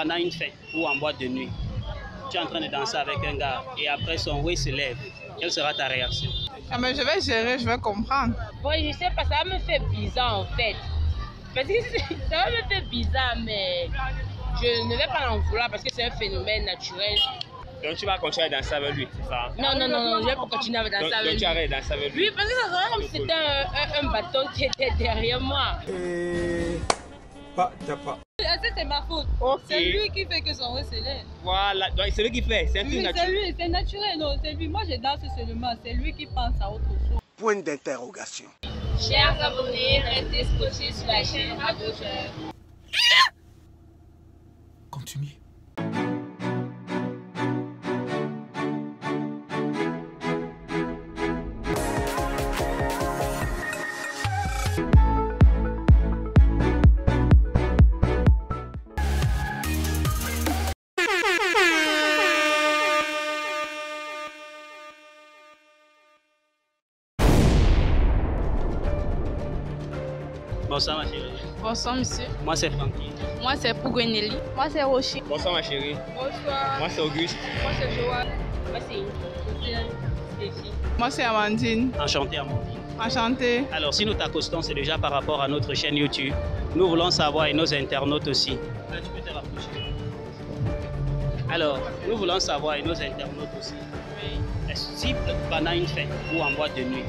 pendant une fête ou en boîte de nuit, tu es en train de danser avec un gars et après son oui se lève, quelle sera ta réaction? Ah mais je vais gérer, je vais comprendre. Bon, je sais pas, ça me fait bizarre en fait. Parce que ça me fait bizarre, mais je ne vais pas l'en vouloir parce que c'est un phénomène naturel. Donc tu vas continuer à danser avec lui, c'est ça? Non, non, non, non, je vais pas continuer à danser donc, avec donc lui. tu arrêtes de danser avec lui? Oui, parce que ça serait comme si c'était un, un, un, bâton qui était derrière moi. Et... Pas, t'as pas. Ah, c'est ma faute. C'est lui qui fait que son rôle s'élève. Voilà, donc c'est lui qui fait, c'est un truc Oui, c'est lui, c'est naturel, non, c'est lui. Moi, je danse seulement, c'est lui qui pense à autre chose. Point d'interrogation. Chers abonnés, restez scotchés sur la chaîne à. Continue. Bonsoir ma chérie. Bonsoir monsieur. Moi c'est Francky. Moi c'est Pougonelli. Moi c'est Rocher. Bonsoir ma chérie. Bonsoir. Moi c'est Auguste. Moi, c'est Joanne. Moi, c'est. Moi c'est Amandine. Enchanté Amandine. Enchantée. Alors si nous t'accostons, c'est déjà par rapport à notre chaîne YouTube. Nous voulons savoir et nos internautes aussi. Là, tu peux te rapprocher. Alors, nous voulons savoir et nos internautes aussi. Est-ce- Si pendant une fête ou en boîte de nuit,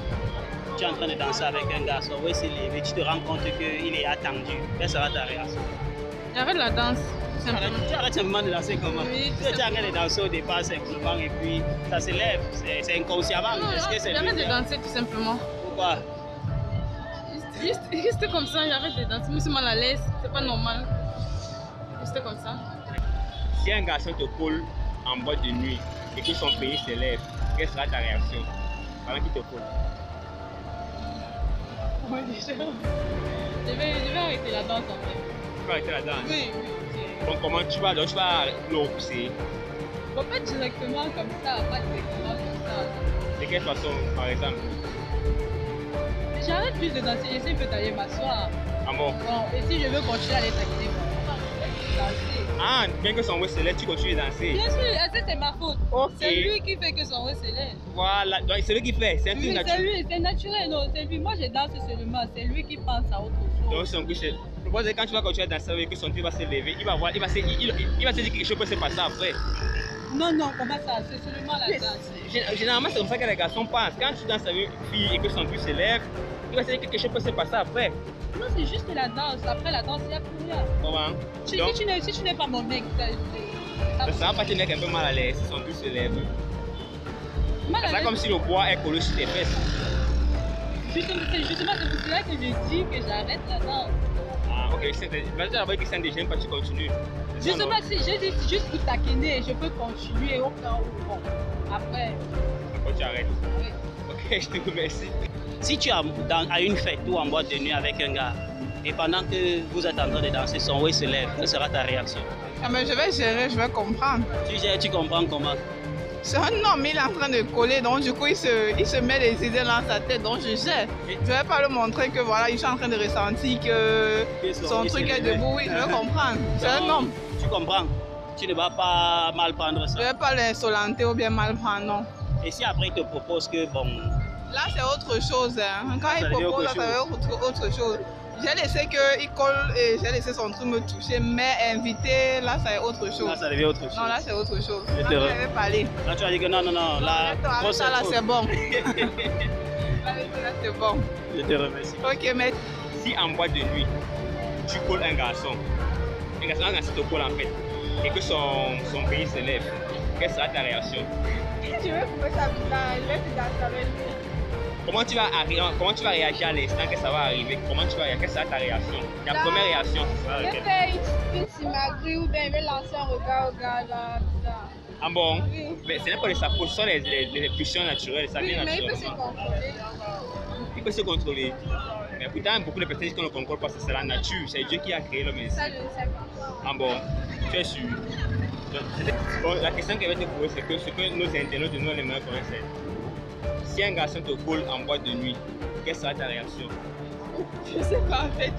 tu es en train de danser avec un garçon, oui, s'est levé, tu te rends compte qu'il est attendu, quelle sera ta réaction? J'arrête la danse. tu arrêtes, tu arrêtes simplement de danser comment? Oui, Tu arrêtes de danser au départ simplement et puis ça se lève, c'est c'est inconsciemment. Non, que c'est j'arrête de danser tout simplement. Pourquoi? Juste, juste, comme ça, j'arrête de danser. Je me suis mal à l'aise, c'est pas normal. Juste comme ça. Si un garçon te colle en boîte de nuit et que son pays s'élève, quelle sera ta réaction? Pendant qu'il te colle Déjà. Je vais, je vais arrêter la danse en fait. Tu vas arrêter la danse? Oui, oui. Donc comment tu vas? Donc tu vas le repousser. Bon, pas directement comme ça, pas directement comme ça. De quelle façon, par exemple? J'arrête plus de danser, j'essaie peut d'aller m'asseoir. Ah bon? Bon, et si je veux continuer à les taquiner, danser. Ah, bien que son voix s'élève, tu continues de danser. Bien sûr, c'est ma faute? C'est lui qui fait que son rôle s'élève. Voilà, donc c'est lui qui fait, c'est Oui, c'est lui, c'est naturel, non, c'est lui. Moi, je danse seulement, c'est lui qui pense à autre Donc chose. son coup, c'est. Le problème, c'est quand tu vas continuer à danser avec que son pied va se lever, il va voir, il va se, il, il- il va se dire que quelque chose peut se passer après. Non, non, comment ça C'est seulement la danse. Gé- Généralement, c'est comme ça que les garçons pensent. Quand tu danses avec une fille et que son pied se lève, il va se dire que quelque chose peut se passer après. Non, c'est juste la danse. Après la danse, il n'y a plus rien. Comment? Si, Donc, si tu n'es si tu pas mon mec, ça, ça, ça va pas te mettre un peu mal à l'aise si son pied se lève. C'est comme si le bois est collé sur tes fesses. Justement, c'est justement c'est pour cela que je dis que j'arrête la danse. Ah, ok, c'est vas-y d'abord que c'est un déjeuner, pas tu continues. Justement, si je dis juste pour taquiner, je peux continuer au cas où. Bon, après, D'accord, tu arrêtes. oui. Ok, je te remercie. Si tu es à une fête ou en boîte de nuit avec un gars, et pendant que vous êtes en train de danser, son oui se lève, quelle sera ta réaction? Ah mais je vais gérer, je vais comprendre. Tu gères, tu comprends comment? C'est un homme, il est en train de coller, donc du coup il se, il se met des idées dans sa tête, donc je gère. Je vais pas lui montrer que voilà, il est en train de ressentir que son oui truc est debout, oui, je vais comprendre. C'est un homme. Tu comprends? Tu ne vas pas mal prendre Je ça. vais pas l'insolenter ou bien mal prendre, non. Et si après il te propose que, bon, Là, c'est autre chose. hein. Quand Ça il propose, là, ça veut autre, autre chose. J'ai laissé qu'il colle et j'ai laissé son truc me toucher, mais inviter, là, c'est autre chose. là ça devient autre chose. Non, là, c'est autre chose. Je Là, te parler. Là tu vas dire que non, non, non, là, trop, ça, là, c'est bon. Là, c'est bon. Je te remercie. Ok, mais Si en boîte de nuit, tu colles un garçon, te colle en fait, et que son, son pays se lève, quelle sera ta réaction? Je vais trouver ça bizarre. Je vais danser avec lui. comment tu, vas comment tu vas réagir à l'instant que ça va arriver? Comment tu vas réagir Quelle sera ta réaction? Ta Là, première réaction ce sera Je fais une, simagrée ou bien je vais lancer un regard au gars là. là. Ah bon? Oui. Mais ce n'est pas de sa faute, ce sont les, les, les pulsions naturelles, ça Oui, vient mais il peut se naturellement. contrôler. Il peut se contrôler. Mais pourtant, beaucoup de personnes disent qu'on ne contrôle pas, c'est la nature, c'est Dieu qui a créé l'homme ainsi. Ça, je ne sais pas. Ah bon, tu es sûr? Bon, La question que je vais te poser, c'est que ce que nos internautes de nous les meilleurs connaissent, c'est si un garçon te colle en boîte de nuit, quelle sera ta réaction? Je sais pas, en fait.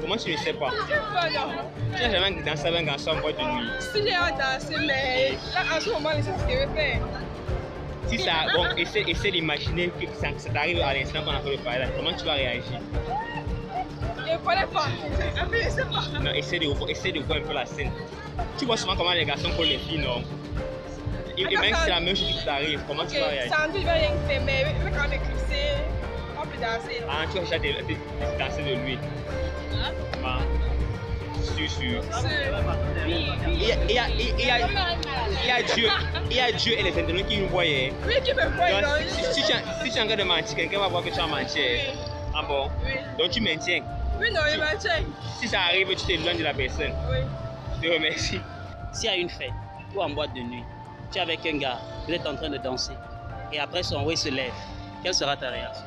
Comment tu ne sais pas? Je sais pas, non. Tu n'as jamais dansé avec un garçon en boîte de nuit? Si j'ai à danser, mais là, en ce moment, c'est ce que je vais faire. Si ça, bon, essaie, essaie d'imaginer que ça, ça t'arrive à l'instant qu'on a fait le parallèle. Comment tu vas réagir? Je ne connais pas. Non, essaie de, essaie de voir un peu la scène. Tu vois souvent comment les garçons collent les filles, non? Et, et même si c'est la même chose qui t'arrive, comment tu vas réagir? Sandy, je vais rien faire, mais quand même éclipser. On peut danser. Ah, tu vas déjà danser de lui. Hein? Sûr. Il y a, il y a, il y a, il y a Dieu, il y a Dieu et les internautes qui nous voyaient. Oui, qui me si, si tu, es- si tu es en train de mentir, quelqu'un va voir que tu as menti. Ah bon? Oui. Donc tu maintiens. Oui, non, il m'a check. Si ça arrive, tu t'éloignes de la personne. Oui. Je te remercie. S'il y a une fête ou en boîte de nuit, tu es avec un gars, vous êtes en train de danser, et après son oui se lève, quelle sera ta réaction?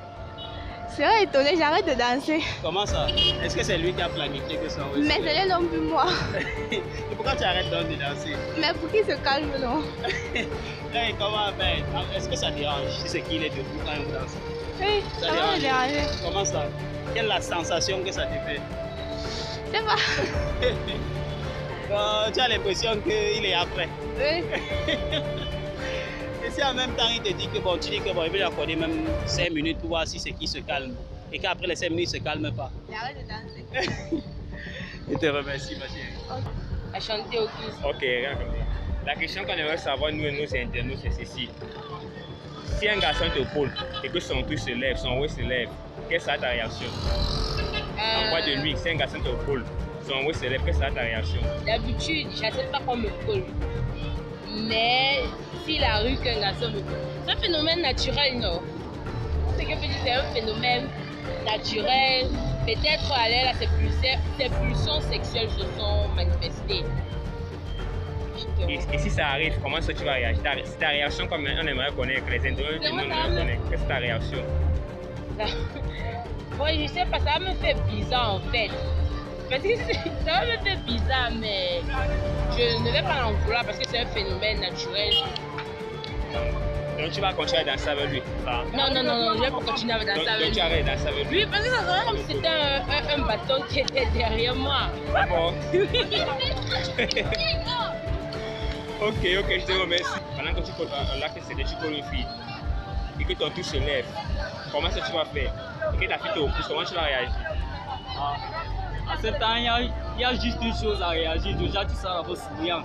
C'est vrai, étonné, j'arrête de danser. Comment ça? Est-ce que c'est lui qui a planifié que oui Mais se ce lève n'est non plus moi. Et pourquoi tu arrêtes donc de danser? Mais pour qu'il se calme, non Hey, comment faire Est-ce que ça dérange? Si c'est qu'il est debout quand vous dansez Oui, ça déranger. Comment ça? Quelle est la sensation que ça te fait? Je sais pas. Tu as l'impression qu'il est après. Oui. Si en même temps il te dit que bon, tu dis que bon, il veut lui accorder même 5 minutes pour voir si c'est qui se calme. Et qu'après les 5 minutes, il ne se calme pas. J'arrête de danser. Je te remercie, ma chérie. À chanter au kiss. Ok, regarde comme ça. La question qu'on aimerait savoir, nous et nos internautes, c'est ceci. Si un garçon te pôle et que son truc se lève, son oui se lève, quelle sera ta réaction? En boîte de nuit, si un garçon te pôle, son oui se lève, quelle sera ta réaction? D'habitude, j'accepte pas qu'on me colle. Mais s'il arrive qu'un garçon me c'est un phénomène naturel, non? Ce que c'est un phénomène naturel. Peut-être à l'air, ses pulsions, pulsions sexuelles se sont manifestées. Et, et si ça arrive, comment est-ce que tu vas réagir? Ta, ta réaction, comme on aimerait connaître, les C'est moi, ça me- connaître, quelle est ta réaction? Bon, je sais pas, ça me fait bizarre en fait. Parce que ça me fait bizarre, mais je ne vais pas l'en vouloir parce que c'est un phénomène naturel. Donc tu vas continuer à danser avec lui. ça. Non, non, non, non, je vais pas continuer à danser donc avec tu lui. arrêtes de danser avec lui? Oui, parce que ça serait comme si c'était un, un, un bâton qui était derrière moi. D'accord. Ok, ok, je te remercie. Pendant que tu colles, euh, là, que c'est tu colles une fille et que ton tout se lève, comment est-ce que tu vas faire? Et que ta fille te repousse, comment tu vas réagir? À ce temps, il y, a, il y a juste une chose à réagir. Déjà, tu seras d'abord souriant.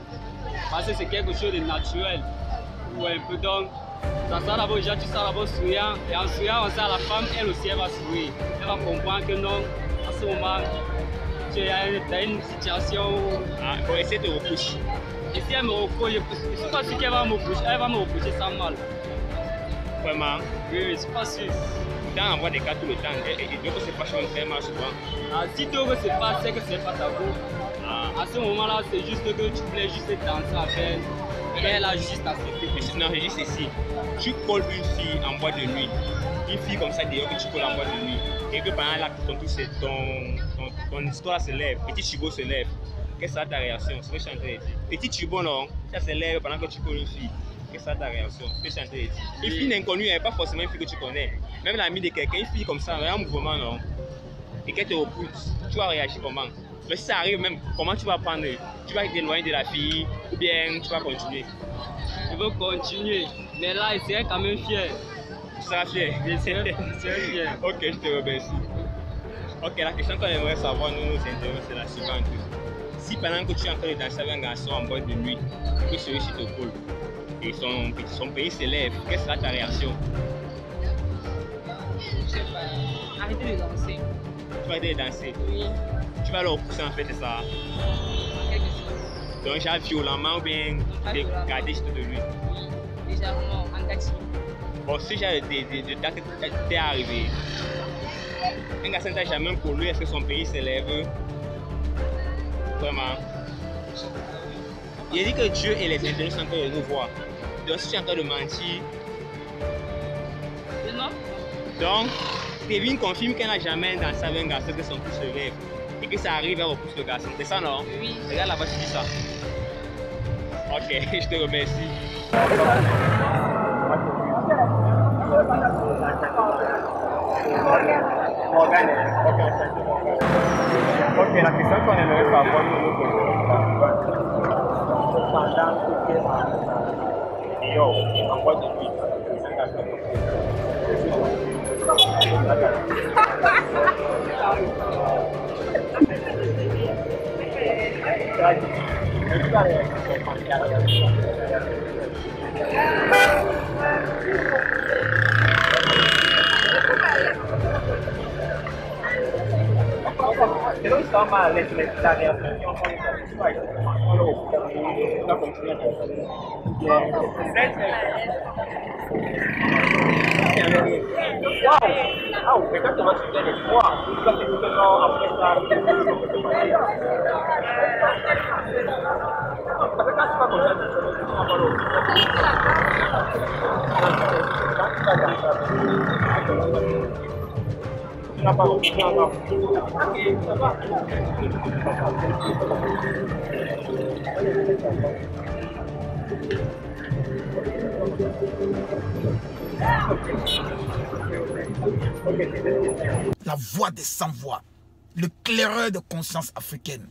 Parce que c'est quelque chose de naturel. Ou un peu donc, ça sera d'abord déjà, tu seras d'abord souriant. Et en souriant, on à la femme, elle aussi, elle va sourire. Elle va comprendre que non, à ce moment, tu dans une situation où. ah, Bon, essayer de te repousser. Et si elle me reproche, je ne suis pas sûr qu'elle va me reprocher. Elle va me reprocher sans mal. Vraiment. Oui, je suis pas sûr. Dans l'envoi des cas tout le temps, et, et, donc c'est pas chose très mal souvent. Ah, si tu veux que c'est pas, c'est que c'est pas ta go. Ah, À ce moment-là, c'est juste que tu voulais juste danser avec elle. Elle a juste accepté. je dis ceci. Tu colles une fille en boîte de nuit, une fille comme ça d'ailleurs que tu colles en boîte de nuit, et que pendant l'acte, ton, se- ton, ton, ton histoire se lève, petit chibo se lève, quelle sera ta réaction? C'est ce que je suis en. Petit chibo, non, ça se lève pendant que tu colles une fille. Quelle sera ta réaction ce que je suis en train de dire. Une fille inconnue, elle n'est pas forcément une fille que tu connais. Même l'ami de quelqu'un, une fille comme ça, un mouvement, non? Et qu'elle te repousse, tu vas réagir comment? Mais si ça arrive même, comment tu vas prendre? Tu vas t'éloigner de la fille ou bien tu vas continuer? Je veux continuer. Mais là, il serait quand même fier. Tu seras fier Je fier. Ok, je te remercie. Ok, la question qu'on aimerait savoir, nous, nous intéresse, c'est la suivante. Si pendant que tu es en train de danser avec un garçon en boîte de nuit, que celui-ci te colle, et son, son pays s'élève, quelle sera ta réaction? Je sais pas. Arrêtez de danser. Tu vas aller danser, Oui, tu vas le repousser en fait, c'est ça? quelque chose. Donc, genre violemment ou bien garder juste de lui? Oui, légèrement en taxi. Bon, si genre de, de, de, t'est arrivé, un garçon t'a jamais collé, est-ce que son pays s'élève Vraiment. Il a dit que Dieu et les internautes sont en train de nous voir. Donc, si tu es en train de mentir, Non donc, Kevin confirme qu'elle n'a jamais dansé avec un garçon que son pouce se lève. Et que ça arrive, elle repousse le garçon. C'est ça, non Oui. Regarde là-bas, tu dis ça. Ok, je te remercie. Ok, la question qu'on aimerait savoir, nous, nous, pendant tout ce Yo, en voie de nuit, Pero sama les les tanya yung Nah, kalau misalnya kita kecilnya. La voix des sans-voix, le claireur de conscience africaine.